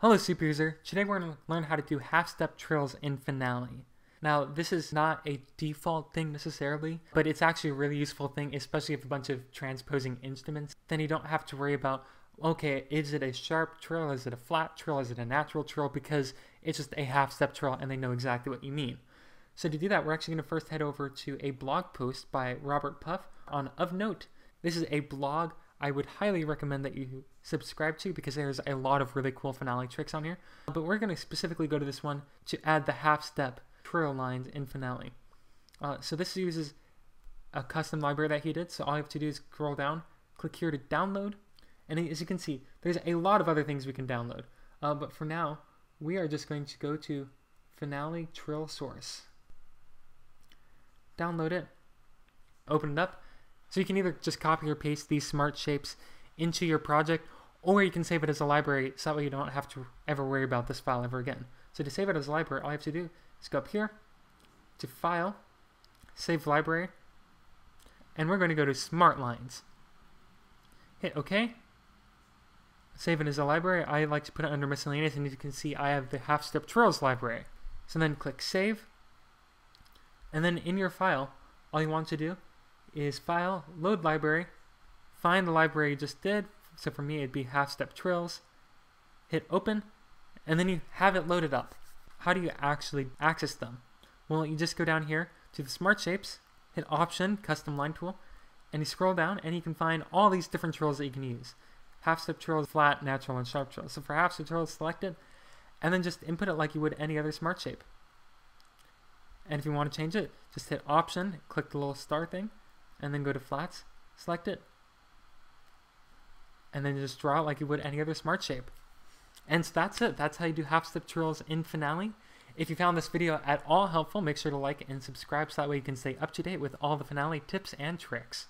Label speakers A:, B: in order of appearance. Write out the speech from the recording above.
A: Hello Super User, today we're going to learn how to do half-step trills in Finale. Now this is not a default thing necessarily, but it's actually a really useful thing, especially if a bunch of transposing instruments. Then you don't have to worry about, okay, is it a sharp trill, is it a flat trill, is it a natural trill, because it's just a half-step trill and they know exactly what you mean. So to do that, we're actually going to first head over to a blog post by Robert Puff on Of Note. This is a blog I would highly recommend that you subscribe to because there's a lot of really cool finale tricks on here. But we're going to specifically go to this one to add the half step trill lines in finale. Uh, so this uses a custom library that he did. So all you have to do is scroll down, click here to download. And as you can see, there's a lot of other things we can download. Uh, but for now, we are just going to go to finale trill source. Download it, open it up, so you can either just copy or paste these smart shapes into your project, or you can save it as a library so that way you don't have to ever worry about this file ever again. So to save it as a library, all you have to do is go up here to File, Save Library, and we're going to go to Smart Lines. Hit OK. Save it as a library. I like to put it under Miscellaneous, and you can see I have the Half Step Trills library. So then click Save, and then in your file, all you want to do is file, load library, find the library you just did. So for me, it'd be half step trills, hit open, and then you have it loaded up. How do you actually access them? Well, you just go down here to the smart shapes, hit option, custom line tool, and you scroll down and you can find all these different trills that you can use. Half step trills, flat, natural, and sharp trills. So for half step trills, select it, and then just input it like you would any other smart shape. And if you want to change it, just hit option, click the little star thing, and then go to flats, select it, and then just draw it like you would any other smart shape. And so that's it. That's how you do half step trills in Finale. If you found this video at all helpful, make sure to like and subscribe so that way you can stay up to date with all the Finale tips and tricks.